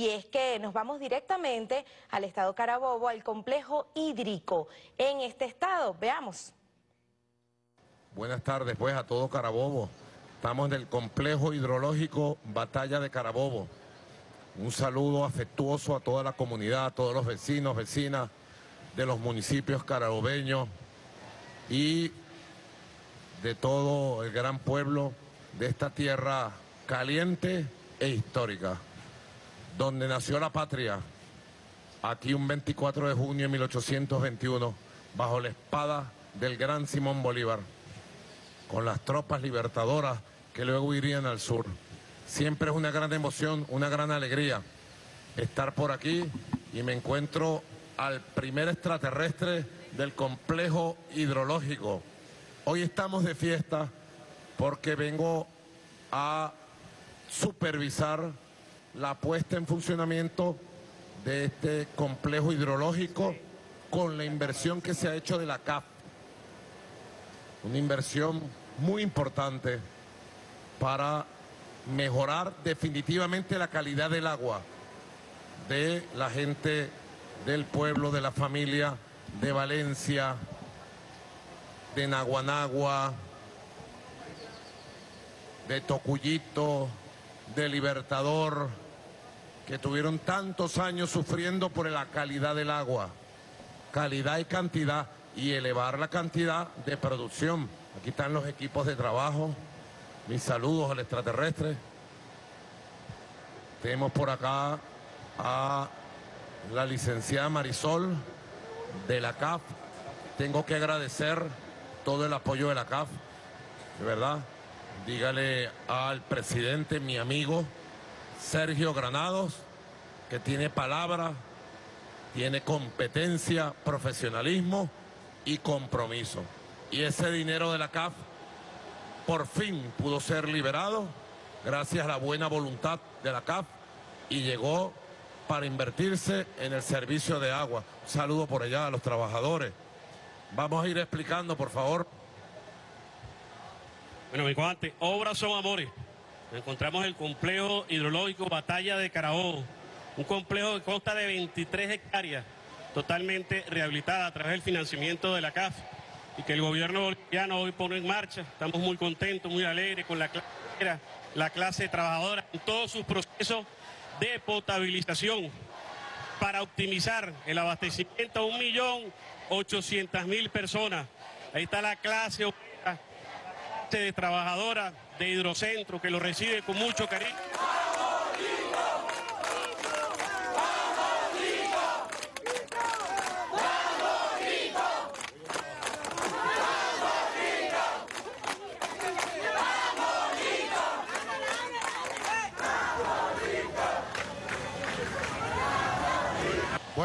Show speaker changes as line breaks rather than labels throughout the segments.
y es que nos vamos directamente al estado Carabobo, al complejo hídrico en este estado. Veamos.
Buenas tardes pues a todo Carabobo. Estamos en el complejo hidrológico Batalla de Carabobo. Un saludo afectuoso a toda la comunidad, a todos los vecinos, vecinas de los municipios carabobeños y de todo el gran pueblo de esta tierra caliente e histórica, donde nació la patria, aquí un 24 de junio de 1821, bajo la espada del gran Simón Bolívar, con las tropas libertadoras que luego irían al sur. Siempre es una gran emoción, una gran alegría estar por aquí y me encuentro al primer extraterrestre del complejo hidrológico. Hoy estamos de fiesta porque vengo a supervisar la puesta en funcionamiento de este complejo hidrológico con la inversión que se ha hecho de la CAF. Una inversión muy importante para mejorar definitivamente la calidad del agua de la gente del pueblo, de la familia de Valencia, de Naguanagua, de Tocuyito, de Libertador, que tuvieron tantos años sufriendo por la calidad del agua, calidad y cantidad, y elevar la cantidad de producción. Aquí están los equipos de trabajo. Mis saludos al extraterrestre. Tenemos por acá a la licenciada Marisol de la CAF. Tengo que agradecer todo el apoyo de la CAF, de verdad. Dígale al presidente, mi amigo Sergio Granados, que tiene palabra, tiene competencia, profesionalismo y compromiso. Y ese dinero de la CAF por fin pudo ser liberado gracias a la buena voluntad de la CAF y llegó para invertirse en el servicio de agua. Un saludo por allá a los trabajadores. Vamos a ir explicando, por favor.
Bueno, mi comandante, obras son amores. Encontramos el complejo hidrológico Batalla de Carabobo, un complejo que consta de 23 hectáreas, totalmente rehabilitada a través del financiamiento de la CAF y que el gobierno boliviano hoy pone en marcha. Estamos muy contentos, muy alegres con la clase, la clase trabajadora en todos sus procesos de potabilización para optimizar el abastecimiento a 1.800.000 personas. Ahí está la clase de trabajadora de Hidrocentro que lo recibe con mucho cariño.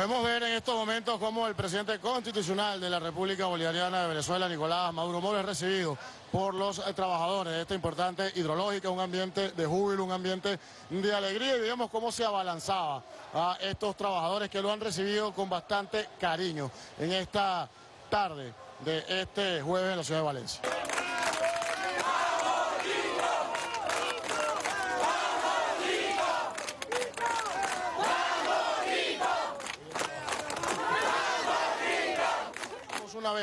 Podemos ver en estos momentos cómo el presidente constitucional de la República Bolivariana de Venezuela, Nicolás Maduro Moro, es recibido por los eh, trabajadores de esta importante hidrológica, un ambiente de júbilo, un ambiente de alegría y vemos cómo se abalanzaba a estos trabajadores que lo han recibido con bastante cariño en esta tarde de este jueves en la ciudad de Valencia.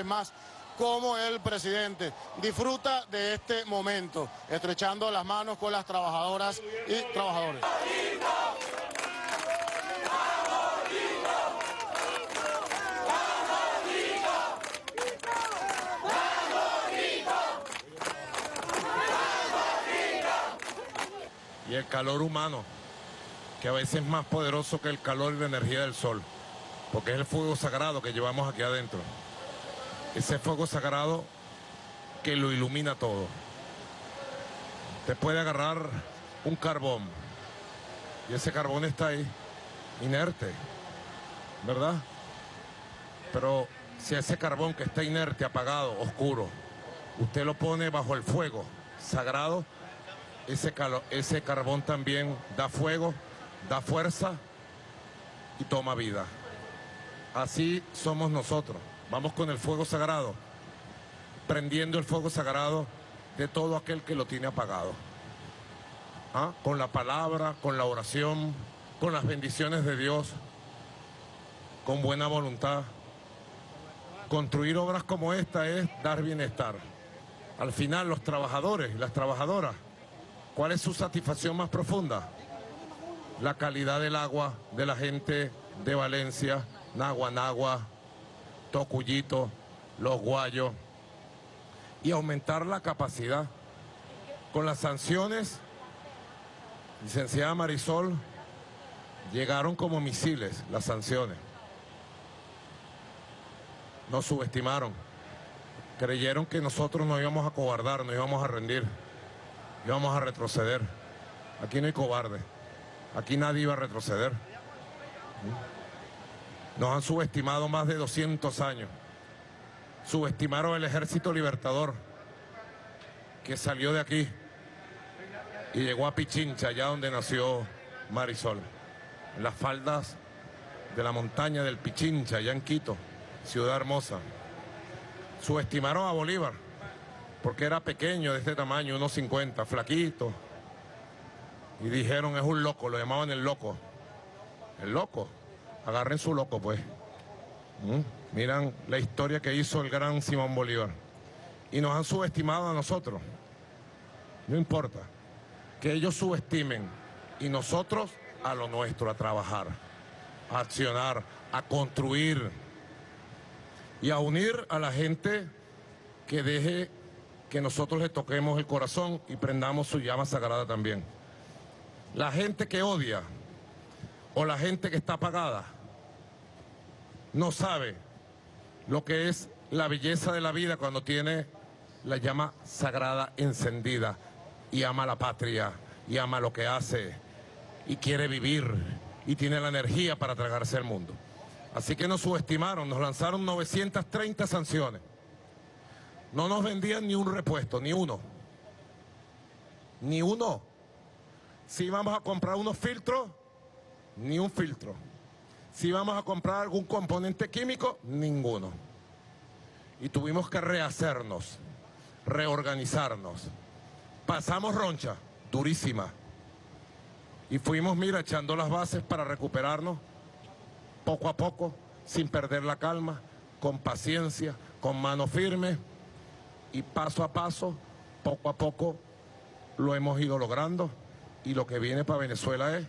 Más cómo el presidente disfruta de este momento, estrechando las manos con las trabajadoras y trabajadores.
Y el calor humano, que a veces es más poderoso que el calor y la energía del sol, porque es el fuego sagrado que llevamos aquí adentro ese fuego sagrado que lo ilumina todo. Te puede agarrar un carbón y ese carbón está ahí, inerte, ¿verdad? Pero si ese carbón que está inerte, apagado, oscuro, usted lo pone bajo el fuego sagrado, ese, ese carbón también da fuego, da fuerza y toma vida. Así somos nosotros. Vamos con el fuego sagrado, prendiendo el fuego sagrado de todo aquel que lo tiene apagado. ¿Ah? Con la palabra, con la oración, con las bendiciones de Dios, con buena voluntad. Construir obras como esta es dar bienestar. Al final, los trabajadores las trabajadoras, ¿cuál es su satisfacción más profunda? La calidad del agua de la gente de Valencia, Nagua Nagua, Tocuyito, Los Guayos, y aumentar la capacidad. Con las sanciones, licenciada Marisol, llegaron como misiles las sanciones. Nos subestimaron. Creyeron que nosotros nos íbamos a cobardar, nos íbamos a rendir, íbamos a retroceder. Aquí no hay cobarde. Aquí nadie iba a retroceder. Nos han subestimado más de 200 años. Subestimaron el ejército libertador que salió de aquí y llegó a Pichincha, allá donde nació Marisol, en las faldas de la montaña del Pichincha, allá en Quito, ciudad hermosa. Subestimaron a Bolívar, porque era pequeño, de este tamaño, unos 50, flaquito. Y dijeron, es un loco, lo llamaban el loco. El loco. Agarren su loco, pues. ¿Mm? Miran la historia que hizo el gran Simón Bolívar. Y nos han subestimado a nosotros. No importa. Que ellos subestimen. Y nosotros a lo nuestro, a trabajar, a accionar, a construir. Y a unir a la gente que deje que nosotros le toquemos el corazón y prendamos su llama sagrada también. La gente que odia o la gente que está apagada no sabe lo que es la belleza de la vida cuando tiene la llama sagrada encendida y ama la patria y ama lo que hace y quiere vivir y tiene la energía para tragarse el mundo. Así que nos subestimaron, nos lanzaron 930 sanciones. No nos vendían ni un repuesto, ni uno. Ni uno. Si íbamos a comprar unos filtros, ni un filtro. Si íbamos a comprar algún componente químico, ninguno. Y tuvimos que rehacernos, reorganizarnos. Pasamos roncha, durísima. Y fuimos, mira, echando las bases para recuperarnos poco a poco, sin perder la calma, con paciencia, con mano firme y paso a paso, poco a poco, lo hemos ido logrando y lo que viene para Venezuela es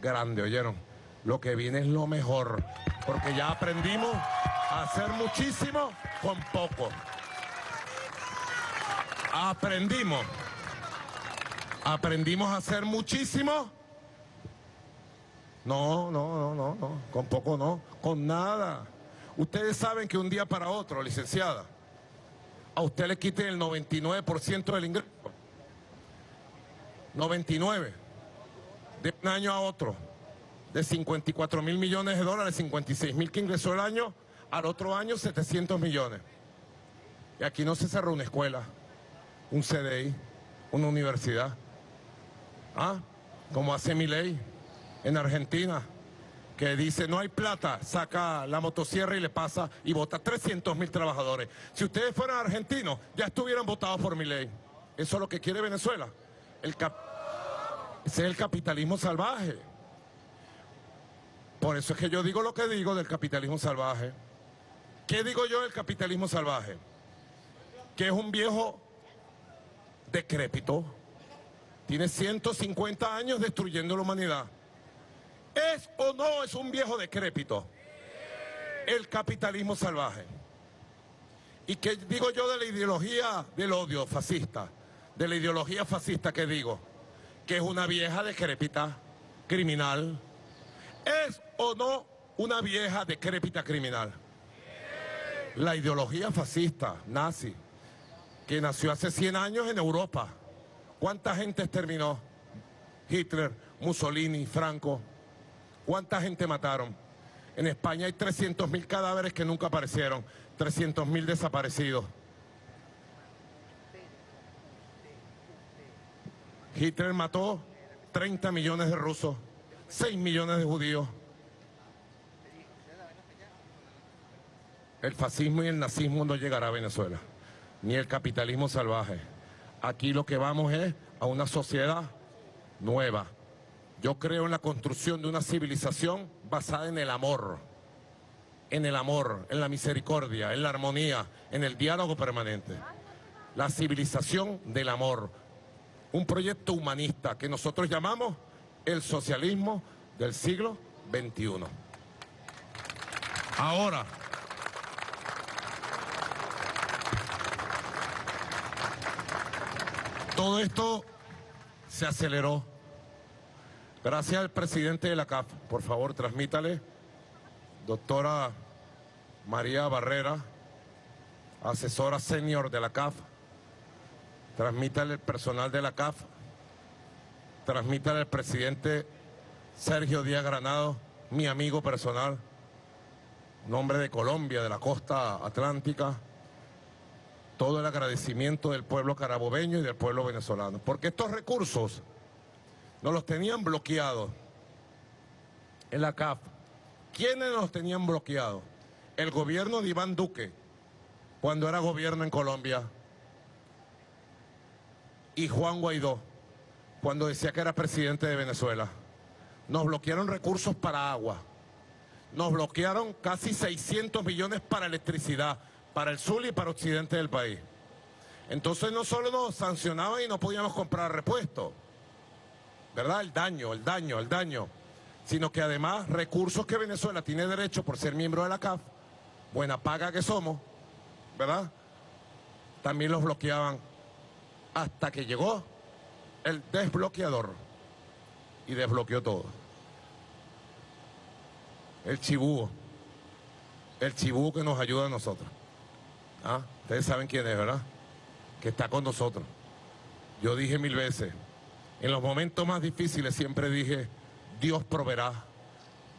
grande, ¿oyeron? Lo que viene es lo mejor, porque ya aprendimos a hacer muchísimo con poco. Aprendimos. Aprendimos a hacer muchísimo. No, no, no, no, no, con poco no, con nada. Ustedes saben que un día para otro, licenciada, a usted le quiten el 99% del ingreso. 99. De un año a otro. De 54 mil millones de dólares, 56 mil que ingresó el año, al otro año 700 millones. Y aquí no se cerró una escuela, un CDI, una universidad. ¿Ah? Como hace mi ley en Argentina, que dice no hay plata, saca la motosierra y le pasa y vota 300 mil trabajadores. Si ustedes fueran argentinos, ya estuvieran votados por mi ley. Eso es lo que quiere Venezuela. El ese es el capitalismo salvaje. Por eso es que yo digo lo que digo del capitalismo salvaje. ¿Qué digo yo del capitalismo salvaje? Que es un viejo decrépito. Tiene 150 años destruyendo la humanidad. ¿Es o no es un viejo decrépito? El capitalismo salvaje. ¿Y qué digo yo de la ideología del odio fascista? De la ideología fascista que digo que es una vieja decrépita criminal. ¿Es o no una vieja decrépita criminal? La ideología fascista, nazi, que nació hace 100 años en Europa. ¿Cuánta gente exterminó? Hitler, Mussolini, Franco. ¿Cuánta gente mataron? En España hay 300 mil cadáveres que nunca aparecieron, 300 mil desaparecidos. Hitler mató 30 millones de rusos, 6 millones de judíos. El fascismo y el nazismo no llegará a Venezuela, ni el capitalismo salvaje. Aquí lo que vamos es a una sociedad nueva, Yo creo en la construcción de una civilización basada en el amor, en el amor, en la misericordia, en la armonía, en el diálogo permanente. La civilización del amor. Un proyecto humanista que nosotros llamamos el socialismo del siglo XXI. Ahora, todo esto se aceleró gracias al presidente de la CAF. Por favor, transmítale, doctora María Barrera, asesora senior de la CAF. Transmítale el personal de la CAF. Transmítale al presidente Sergio Díaz Granado, mi amigo personal, nombre de Colombia, de la costa atlántica, todo el agradecimiento del pueblo carabobeño y del pueblo venezolano. Porque estos recursos nos los tenían bloqueados en la CAF. ¿Quiénes nos tenían bloqueados? El gobierno de Iván Duque, cuando era gobierno en Colombia, y Juan Guaidó, cuando decía que era presidente de Venezuela. Nos bloquearon recursos para agua. Nos bloquearon casi 600 millones para electricidad, para el sur y para occidente del país. Entonces no solo nos sancionaban y no podíamos comprar repuestos, ¿verdad? El daño, el daño, el daño. Sino que además recursos que Venezuela tiene derecho por ser miembro de la CAF, buena paga que somos, ¿verdad? También los bloqueaban hasta que llegó el desbloqueador y desbloqueó todo. El chibúo, el chibúo que nos ayuda a nosotros. ¿Ah? Ustedes saben quién es, ¿verdad? Que está con nosotros. Yo dije mil veces, en los momentos más difíciles siempre dije, Dios proveerá,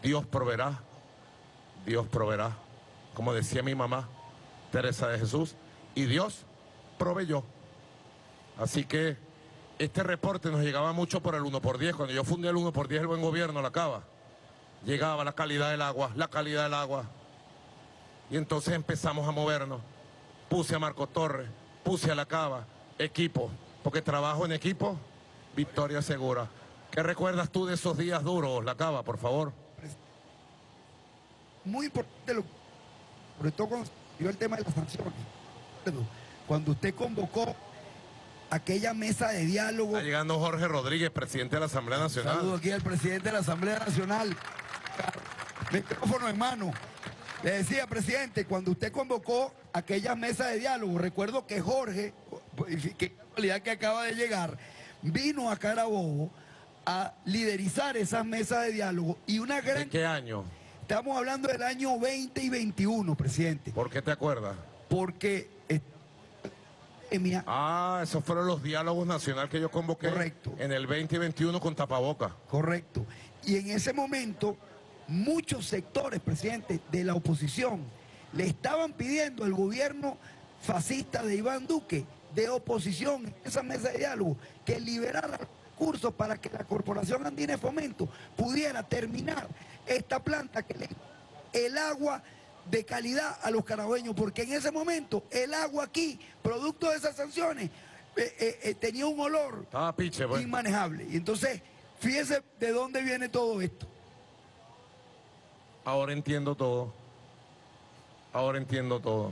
Dios proveerá, Dios proveerá. Como decía mi mamá, Teresa de Jesús, y Dios proveyó. Así que este reporte nos llegaba mucho por el 1 por 10. Cuando yo fundé el 1 por 10 el buen gobierno, la cava, llegaba la calidad del agua, la calidad del agua. Y entonces empezamos a movernos. Puse a Marco Torres, puse a la cava, equipo, porque trabajo en equipo, victoria segura. ¿Qué recuerdas tú de esos días duros, la cava, por favor?
Muy importante, lo, sobre todo cuando el tema de las sanciones. Cuando usted convocó aquella mesa de diálogo.
Está llegando Jorge Rodríguez, presidente de la Asamblea Nacional.
Saludo aquí al presidente de la Asamblea Nacional. Micrófono en mano. Le decía, presidente, cuando usted convocó aquella mesa de diálogo, recuerdo que Jorge, que casualidad que acaba de llegar, vino a Carabobo a liderizar esas mesas de diálogo y una gran...
¿De qué año?
Estamos hablando del año 20 y 21, presidente.
¿Por qué te acuerdas?
Porque... Eh,
ah, esos fueron los diálogos nacionales que yo convoqué
Correcto.
en el 20 y 21 con tapaboca.
Correcto. Y en ese momento muchos sectores, presidente, de la oposición le estaban pidiendo al gobierno fascista de Iván Duque, de oposición en esa mesa de diálogo, que liberara recursos para que la Corporación Andina de Fomento pudiera terminar esta planta que le el agua de calidad a los carabeños, porque en ese momento el agua aquí, producto de esas sanciones, eh, eh, eh, tenía un olor
pues.
inmanejable. Y entonces, fíjese de dónde viene todo esto.
Ahora entiendo todo. Ahora entiendo todo.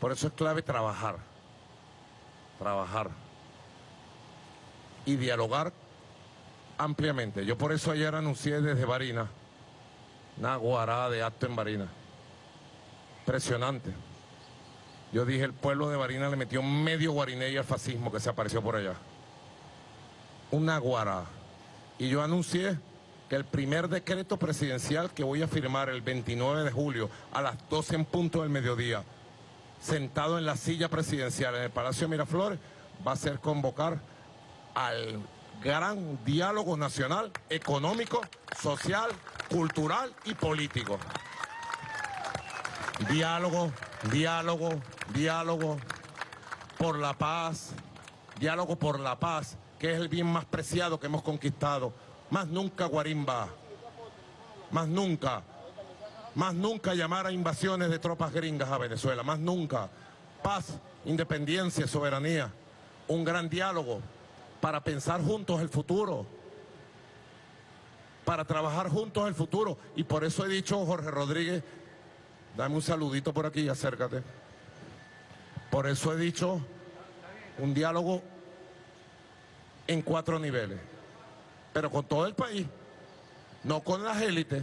Por eso es clave trabajar. Trabajar. Y dialogar ampliamente. Yo por eso ayer anuncié desde Barina una guarada de acto en Barina. Impresionante. Yo dije, el pueblo de Barina le metió medio guarinello al fascismo que se apareció por allá. Una guarada. Y yo anuncié que el primer decreto presidencial que voy a firmar el 29 de julio a las 12 en punto del mediodía, sentado en la silla presidencial en el Palacio de Miraflores, va a ser convocar al gran diálogo nacional, económico, social, cultural y político. Diálogo, diálogo, diálogo por la paz, diálogo por la paz, que es el bien más preciado que hemos conquistado. Más nunca guarimba, más nunca, más nunca llamar a invasiones de tropas gringas a Venezuela, más nunca. Paz, independencia, soberanía, un gran diálogo para pensar juntos el futuro, para trabajar juntos el futuro. Y por eso he dicho, Jorge Rodríguez, dame un saludito por aquí, acércate. Por eso he dicho un diálogo en cuatro niveles, pero con todo el país, no con las élites.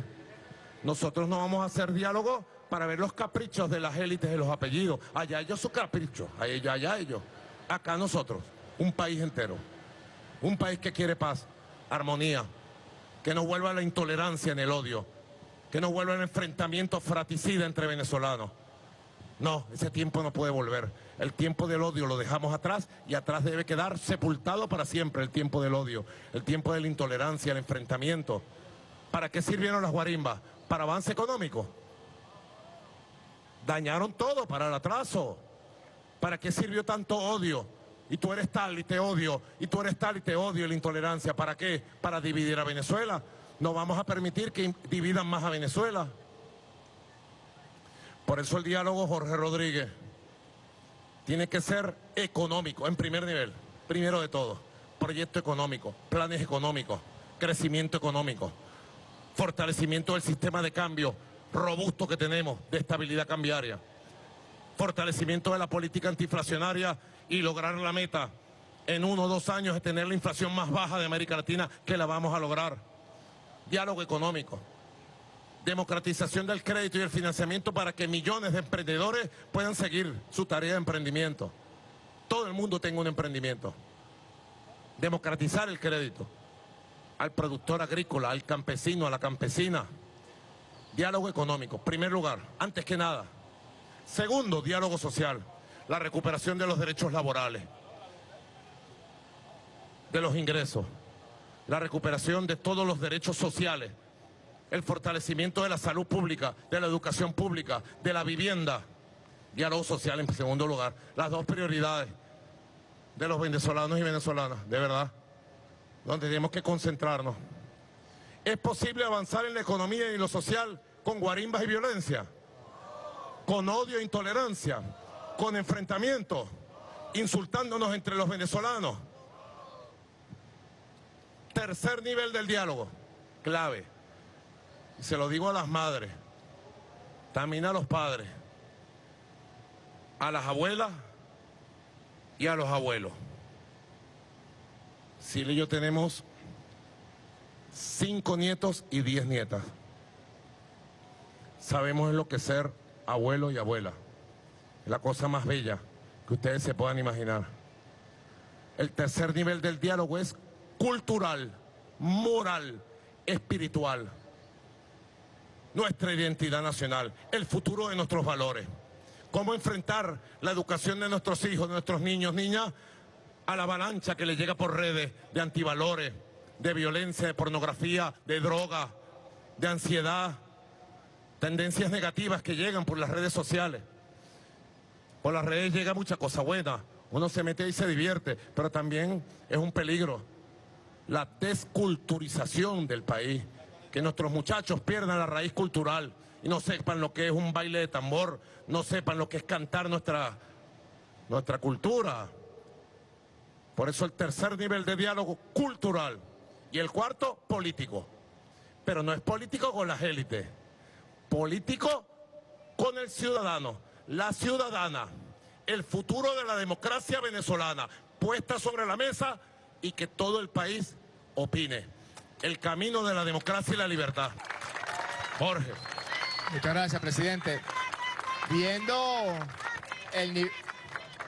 Nosotros no vamos a hacer diálogo para ver los caprichos de las élites de los apellidos. Allá ellos sus caprichos, allá, allá ellos. Acá nosotros, un país entero. Un país que quiere paz, armonía, que no vuelva la intolerancia en el odio, que no vuelva el enfrentamiento fratricida entre venezolanos. No, ese tiempo no puede volver. El tiempo del odio lo dejamos atrás y atrás debe quedar sepultado para siempre el tiempo del odio, el tiempo de la intolerancia, el enfrentamiento. ¿Para qué sirvieron las guarimbas? ¿Para avance económico? Dañaron todo para el atraso. ¿Para qué sirvió tanto odio? Y tú eres tal y te odio, y tú eres tal y te odio la intolerancia. ¿Para qué? Para dividir a Venezuela. No vamos a permitir que dividan más a Venezuela. Por eso el diálogo, Jorge Rodríguez, tiene que ser económico, en primer nivel, primero de todo. Proyecto económico, planes económicos, crecimiento económico, fortalecimiento del sistema de cambio robusto que tenemos, de estabilidad cambiaria, fortalecimiento de la política antiinflacionaria y lograr la meta en uno o dos años de tener la inflación más baja de América Latina, que la vamos a lograr. Diálogo económico, democratización del crédito y el financiamiento para que millones de emprendedores puedan seguir su tarea de emprendimiento. Todo el mundo tenga un emprendimiento. Democratizar el crédito al productor agrícola, al campesino, a la campesina. Diálogo económico, primer lugar, antes que nada. Segundo, diálogo social, la recuperación de los derechos laborales, de los ingresos, la recuperación de todos los derechos sociales el fortalecimiento de la salud pública, de la educación pública, de la vivienda, diálogo social en segundo lugar. Las dos prioridades de los venezolanos y venezolanas, de verdad, donde tenemos que concentrarnos. ¿Es posible avanzar en la economía y lo social con guarimbas y violencia? Con odio e intolerancia, con enfrentamiento, insultándonos entre los venezolanos. Tercer nivel del diálogo, clave se lo digo a las madres, también a los padres, a las abuelas y a los abuelos. Silvia y yo tenemos cinco nietos y diez nietas. Sabemos lo que ser abuelo y abuela. La cosa más bella que ustedes se puedan imaginar. El tercer nivel del diálogo es cultural, moral, espiritual nuestra identidad nacional, el futuro de nuestros valores. Cómo enfrentar la educación de nuestros hijos, de nuestros niños, niñas, a la avalancha que les llega por redes de antivalores, de violencia, de pornografía, de droga, de ansiedad, tendencias negativas que llegan por las redes sociales. Por las redes llega mucha cosa buena, uno se mete y se divierte, pero también es un peligro la desculturización del país que nuestros muchachos pierdan la raíz cultural y no sepan lo que es un baile de tambor, no sepan lo que es cantar nuestra, nuestra cultura. Por eso el tercer nivel de diálogo cultural y el cuarto político. Pero no es político con las élites, político con el ciudadano, la ciudadana, el futuro de la democracia venezolana puesta sobre la mesa y que todo el país opine el camino de la democracia y la libertad. Jorge.
Muchas gracias, presidente. Viendo el,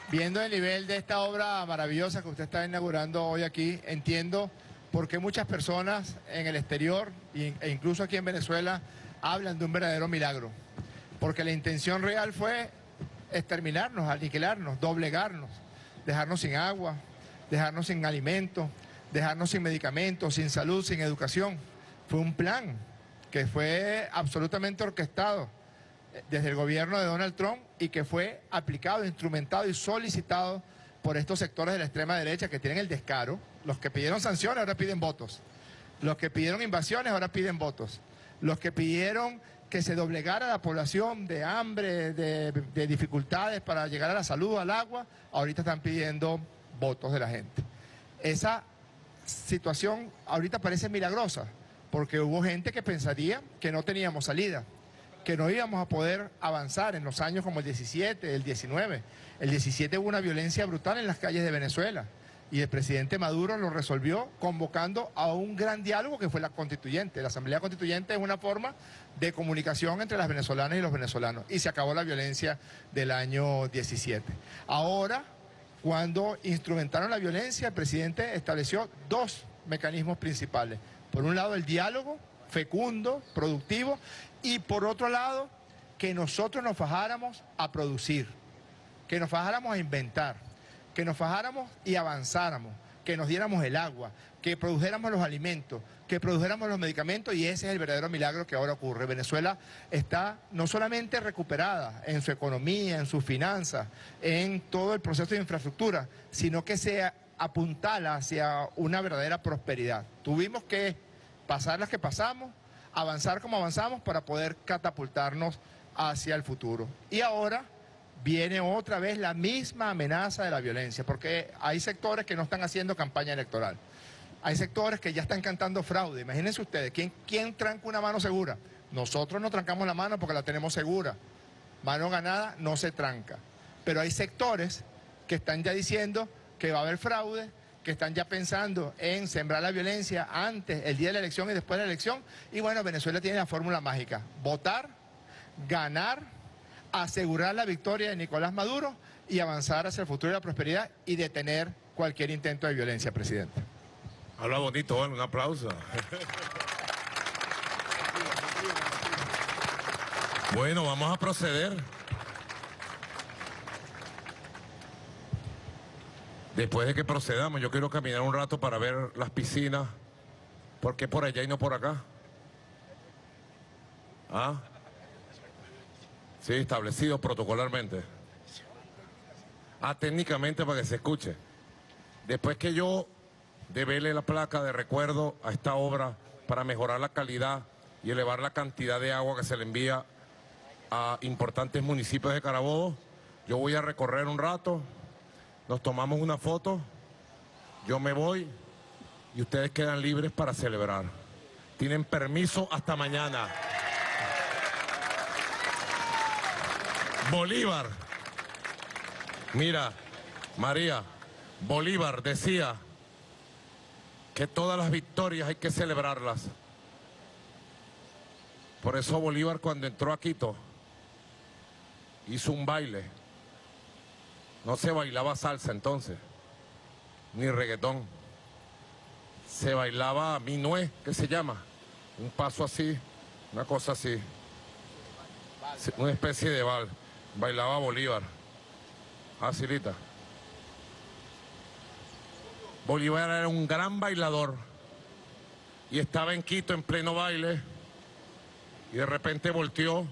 viendo el nivel de esta obra maravillosa que usted está inaugurando hoy aquí, entiendo por qué muchas personas en el exterior e incluso aquí en Venezuela hablan de un verdadero milagro. Porque la intención real fue exterminarnos, aniquilarnos, doblegarnos, dejarnos sin agua, dejarnos sin alimentos, dejarnos sin medicamentos, sin salud, sin educación. Fue un plan que fue absolutamente orquestado eh, desde el gobierno de Donald Trump y que fue aplicado, instrumentado y solicitado por estos sectores de la extrema derecha que tienen el descaro. Los que pidieron sanciones ahora piden votos. Los que pidieron invasiones ahora piden votos. Los que pidieron que se doblegara la población de hambre, de, de dificultades para llegar a la salud, al agua, ahorita están pidiendo votos de la gente. Esa situación ahorita parece milagrosa, porque hubo gente que pensaría que no teníamos salida, que no íbamos a poder avanzar en los años como el 17, el 19. El 17 hubo una violencia brutal en las calles de Venezuela y el presidente Maduro lo resolvió convocando a un gran diálogo que fue la constituyente. La Asamblea Constituyente es una forma de comunicación entre las venezolanas y los venezolanos y se acabó la violencia del año 17. Ahora, cuando instrumentaron la violencia, el presidente estableció dos mecanismos principales. Por un lado, el diálogo fecundo, productivo, y por otro lado, que nosotros nos fajáramos a producir, que nos fajáramos a inventar que nos fajáramos y avanzáramos, que nos diéramos el agua, que produjéramos los alimentos, que produjéramos los medicamentos y ese es el verdadero milagro que ahora ocurre. Venezuela está no solamente recuperada en su economía, en sus finanzas, en todo el proceso de infraestructura, sino que se apuntala hacia una verdadera prosperidad. Tuvimos que pasar las que pasamos, avanzar como avanzamos para poder catapultarnos hacia el futuro. Y ahora viene otra vez la misma amenaza de la violencia, porque hay sectores que no están haciendo campaña electoral. Hay sectores que ya están cantando fraude. Imagínense ustedes, ¿quién, ¿quién tranca una mano segura? Nosotros no trancamos la mano porque la tenemos segura. Mano ganada no se tranca. Pero hay sectores que están ya diciendo que va a haber fraude, que están ya pensando en sembrar la violencia antes, el día de la elección y después de la elección. Y bueno, Venezuela tiene la fórmula mágica. Votar, ganar asegurar la victoria de Nicolás Maduro y avanzar hacia el futuro de la prosperidad y detener cualquier intento de violencia, presidente.
Habla bonito, bueno, un aplauso. Bueno, vamos a proceder. Después de que procedamos, yo quiero caminar un rato para ver las piscinas. ¿Por qué por allá y no por acá? ¿Ah? Sí, establecido protocolarmente. Ah, técnicamente para que se escuche. Después que yo devele la placa de recuerdo a esta obra para mejorar la calidad y elevar la cantidad de agua que se le envía a importantes municipios de Carabobo, yo voy a recorrer un rato, nos tomamos una foto, yo me voy y ustedes quedan libres para celebrar. Tienen permiso hasta mañana. Bolívar, mira, María, Bolívar decía que todas las victorias hay que celebrarlas. Por eso Bolívar cuando entró a Quito hizo un baile. No se bailaba salsa entonces, ni reggaetón. Se bailaba minué, ¿qué se llama? Un paso así, una cosa así. Una especie de bal bailaba Bolívar. Facilita. Bolívar era un gran bailador y estaba en Quito en pleno baile y de repente volteó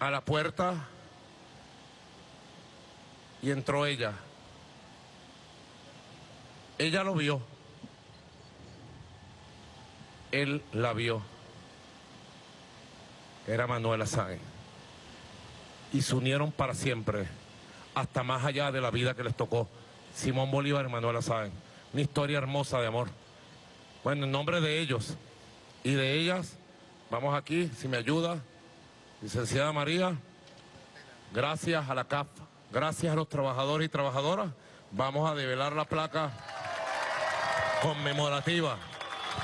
a la puerta y entró ella. Ella lo vio. Él la vio. Era Manuela Sáenz y se unieron para siempre, hasta más allá de la vida que les tocó. Simón Bolívar y Manuela Sáenz. Una historia hermosa de amor. Bueno, en nombre de ellos y de ellas, vamos aquí, si me ayuda, licenciada María, gracias a la CAF, gracias a los trabajadores y trabajadoras, vamos a develar la placa conmemorativa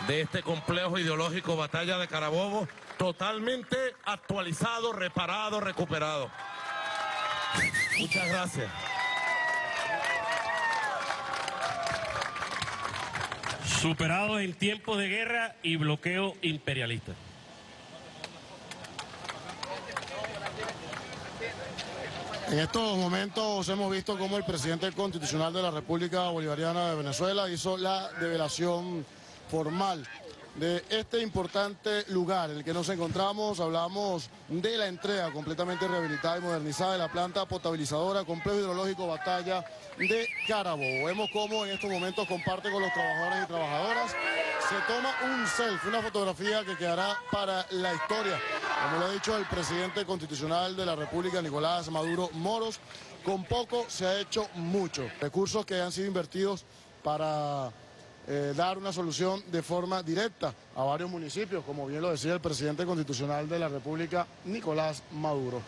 de este complejo ideológico Batalla de Carabobo totalmente actualizado, reparado, recuperado. Muchas gracias.
Superado en tiempos de guerra y bloqueo imperialista.
En estos momentos hemos visto cómo el presidente constitucional de la República Bolivariana de Venezuela hizo la develación formal de este importante lugar en el que nos encontramos. Hablamos de la entrega completamente rehabilitada y modernizada de la planta potabilizadora, complejo hidrológico Batalla de Carabobo. Vemos cómo en estos momentos comparte con los trabajadores y trabajadoras. Se toma un selfie, una fotografía que quedará para la historia. Como lo ha dicho el presidente constitucional de la República, Nicolás Maduro Moros, con poco se ha hecho mucho. Recursos que han sido invertidos para eh, dar una solución de forma directa a varios municipios, como bien lo decía el presidente constitucional de la República, Nicolás Maduro.